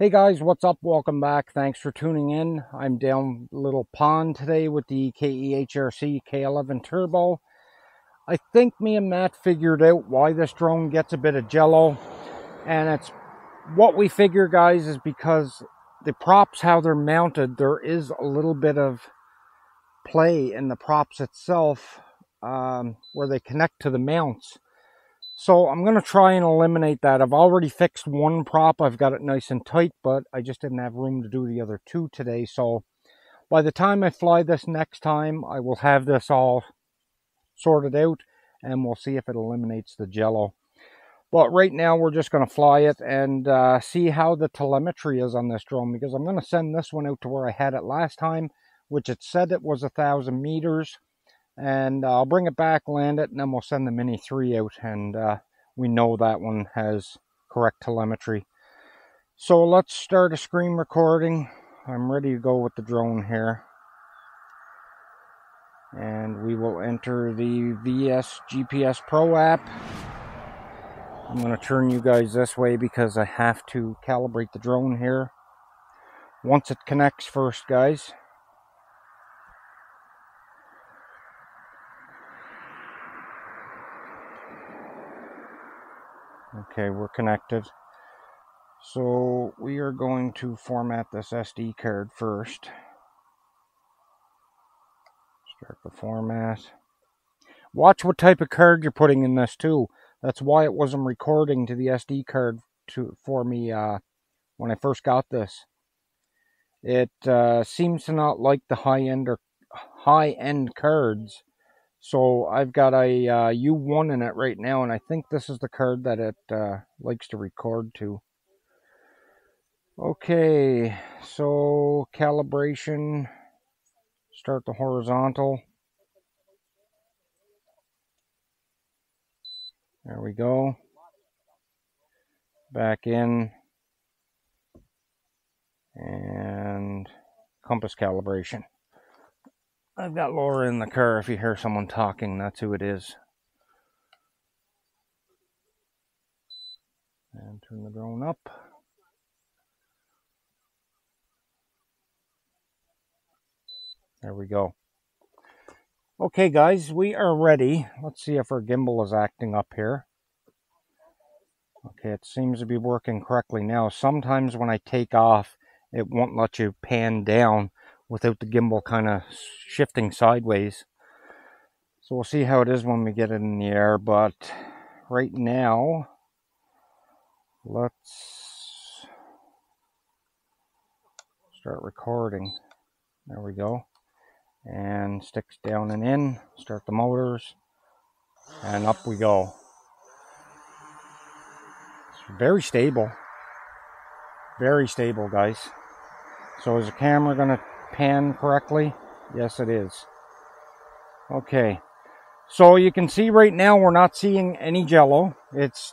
Hey guys, what's up? Welcome back. Thanks for tuning in. I'm down Little Pond today with the KEHRC K11 Turbo. I think me and Matt figured out why this drone gets a bit of jello. And it's what we figure, guys, is because the props, how they're mounted, there is a little bit of play in the props itself um, where they connect to the mounts. So I'm going to try and eliminate that. I've already fixed one prop. I've got it nice and tight, but I just didn't have room to do the other two today. So by the time I fly this next time, I will have this all sorted out and we'll see if it eliminates the jello. But right now we're just going to fly it and uh, see how the telemetry is on this drone because I'm going to send this one out to where I had it last time, which it said it was a thousand meters and uh, I'll bring it back, land it, and then we'll send the Mini 3 out, and uh, we know that one has correct telemetry. So let's start a screen recording. I'm ready to go with the drone here. And we will enter the VS GPS Pro app. I'm going to turn you guys this way because I have to calibrate the drone here. Once it connects first, guys, Okay, we're connected. So we are going to format this SD card first. Start the format. Watch what type of card you're putting in this too. That's why it wasn't recording to the SD card to for me uh, when I first got this. It uh, seems to not like the high end or high end cards so I've got a uh, U1 in it right now, and I think this is the card that it uh, likes to record to. Okay, so calibration, start the horizontal. There we go. Back in. And compass calibration. I've got Laura in the car. If you hear someone talking, that's who it is. And turn the drone up. There we go. Okay, guys, we are ready. Let's see if our gimbal is acting up here. Okay, it seems to be working correctly now. Sometimes when I take off, it won't let you pan down without the gimbal kind of shifting sideways. So we'll see how it is when we get it in the air, but right now, let's start recording. There we go. And sticks down and in, start the motors, and up we go. It's very stable. Very stable, guys. So is the camera going to pan correctly? Yes, it is. Okay. So you can see right now we're not seeing any jello. It's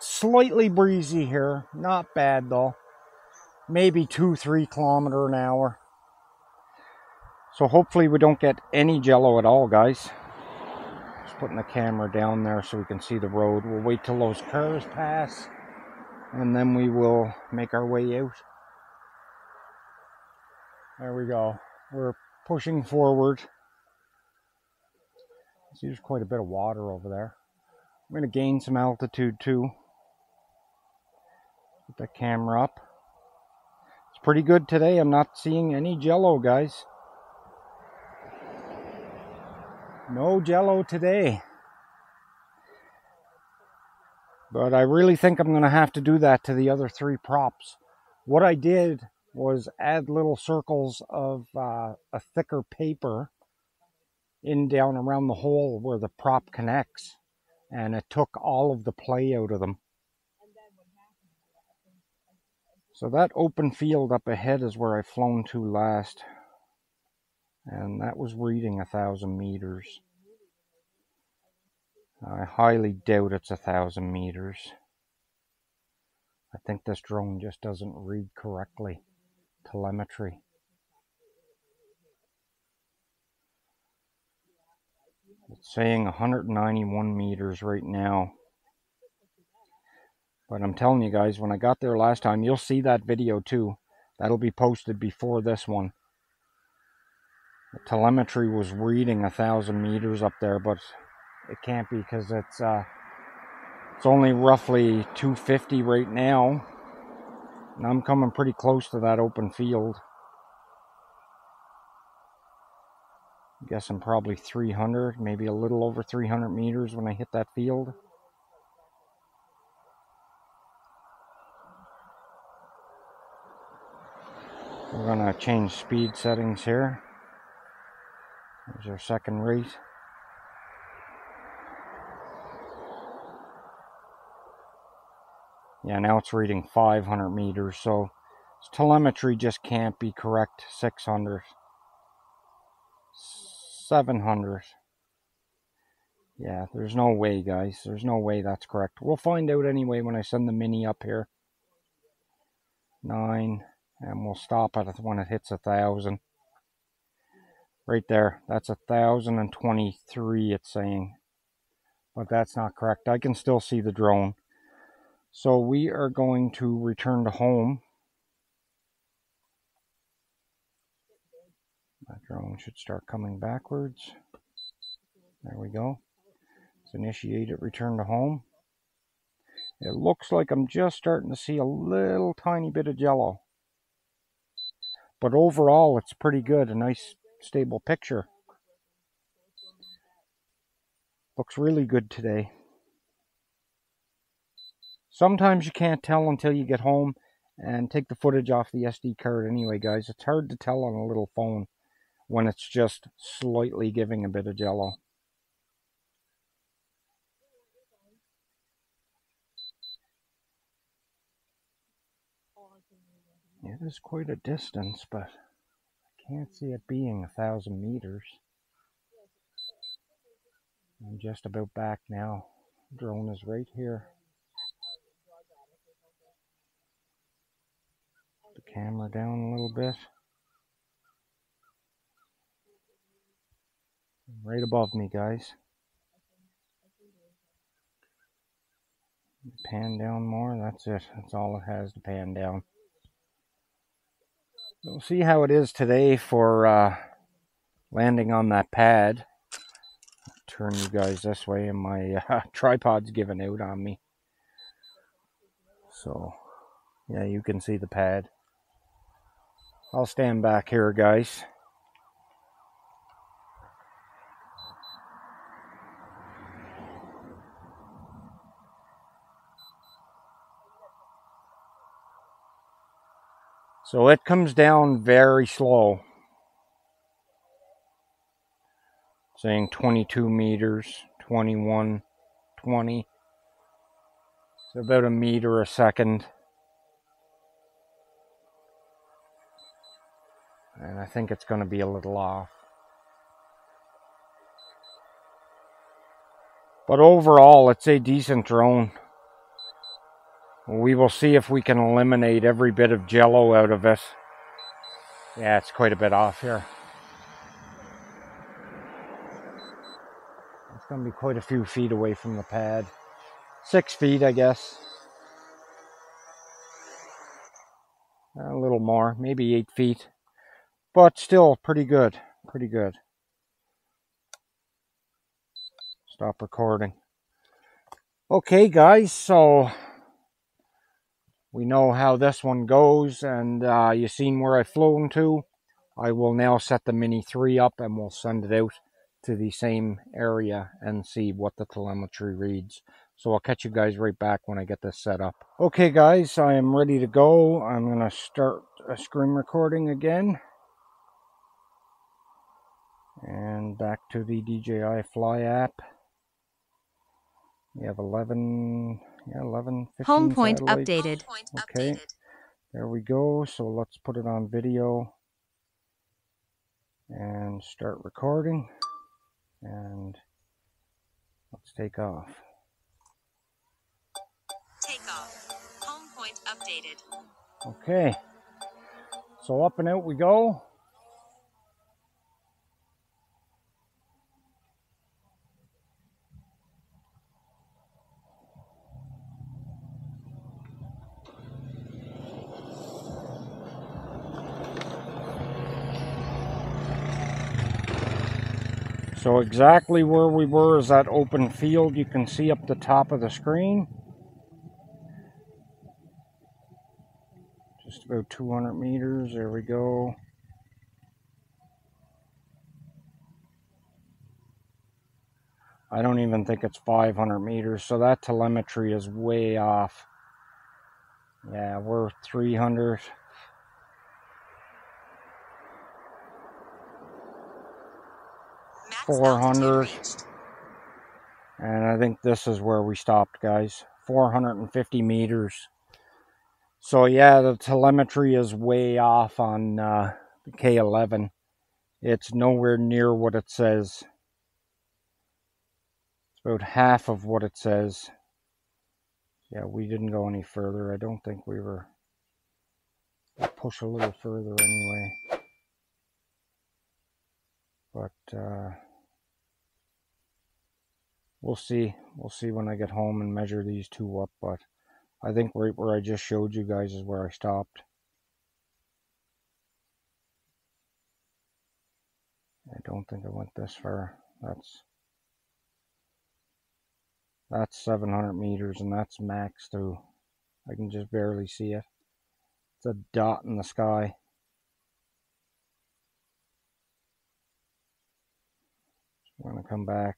slightly breezy here. Not bad though. Maybe two, three kilometer an hour. So hopefully we don't get any jello at all, guys. Just putting the camera down there so we can see the road. We'll wait till those cars pass and then we will make our way out. There we go. We're pushing forward. See, there's quite a bit of water over there. I'm going to gain some altitude too. Put the camera up. It's pretty good today. I'm not seeing any jello, guys. No jello today. But I really think I'm going to have to do that to the other three props. What I did was add little circles of uh, a thicker paper in down around the hole where the prop connects and it took all of the play out of them. So that open field up ahead is where I flown to last and that was reading a thousand meters. I highly doubt it's a thousand meters. I think this drone just doesn't read correctly telemetry. It's saying 191 meters right now. But I'm telling you guys, when I got there last time, you'll see that video too. That'll be posted before this one. The telemetry was reading a thousand meters up there, but it can't be because it's uh, it's only roughly 250 right now. And I'm coming pretty close to that open field. I Guess I'm probably 300, maybe a little over 300 meters when I hit that field. We're going to change speed settings here. There's our second rate. Yeah, now it's reading 500 meters, so telemetry just can't be correct. 600. 700. Yeah, there's no way, guys. There's no way that's correct. We'll find out anyway when I send the mini up here. 9. And we'll stop at it when it hits a 1,000. Right there. That's a 1,023 it's saying. But that's not correct. I can still see the drone. So we are going to return to home. My drone should start coming backwards. There we go. Let's initiate it, return to home. It looks like I'm just starting to see a little tiny bit of jello. But overall, it's pretty good. A nice, stable picture. Looks really good today. Sometimes you can't tell until you get home and take the footage off the SD card anyway, guys. It's hard to tell on a little phone when it's just slightly giving a bit of jello. It is quite a distance, but I can't see it being a thousand meters. I'm just about back now. Drone is right here. The camera down a little bit. Right above me, guys. Pan down more, that's it. That's all it has to pan down. We'll see how it is today for uh, landing on that pad. Turn you guys this way, and my uh, tripod's giving out on me. So, yeah, you can see the pad. I'll stand back here, guys. So it comes down very slow. Saying 22 meters, 21, 20. So about a meter a second. And I think it's going to be a little off. But overall, it's a decent drone. We will see if we can eliminate every bit of jello out of it. Yeah, it's quite a bit off here. It's going to be quite a few feet away from the pad. Six feet, I guess. A little more, maybe eight feet but still pretty good. Pretty good. Stop recording. Okay, guys, so we know how this one goes, and uh, you seen where I've flown to. I will now set the Mini 3 up and we'll send it out to the same area and see what the telemetry reads. So I'll catch you guys right back when I get this set up. Okay guys, I am ready to go. I'm going to start a screen recording again. And back to the DJI Fly app. We have 11, yeah, 11, 15 Home point satellites. updated. Okay, there we go. So let's put it on video and start recording. And let's take off. Take off. Home point updated. Okay. So up and out we go. So exactly where we were is that open field you can see up the top of the screen. Just about 200 meters, there we go. I don't even think it's 500 meters, so that telemetry is way off. Yeah, we're 300. 400. And I think this is where we stopped, guys. 450 meters. So yeah, the telemetry is way off on uh, the K11. It's nowhere near what it says. It's about half of what it says. Yeah, we didn't go any further. I don't think we were. We'll push a little further anyway. But uh, we'll see. We'll see when I get home and measure these two up. But I think right where I just showed you guys is where I stopped. I don't think I went this far. That's that's 700 meters and that's max too. I can just barely see it. It's a dot in the sky. I'm going to come back.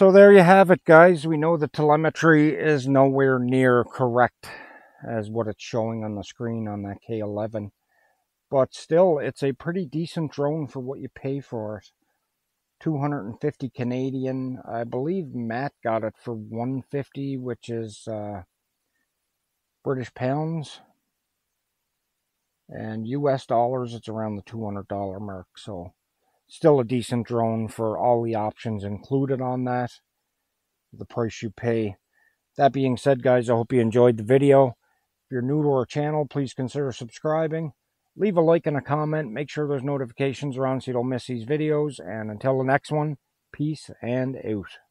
So there you have it, guys. We know the telemetry is nowhere near correct as what it's showing on the screen on that K11. But still, it's a pretty decent drone for what you pay for it. 250 Canadian. I believe Matt got it for 150, which is uh, British pounds. And US dollars, it's around the $200 mark. So still a decent drone for all the options included on that. The price you pay. That being said, guys, I hope you enjoyed the video. If you're new to our channel, please consider subscribing. Leave a like and a comment. Make sure there's notifications around so you don't miss these videos. And until the next one, peace and out.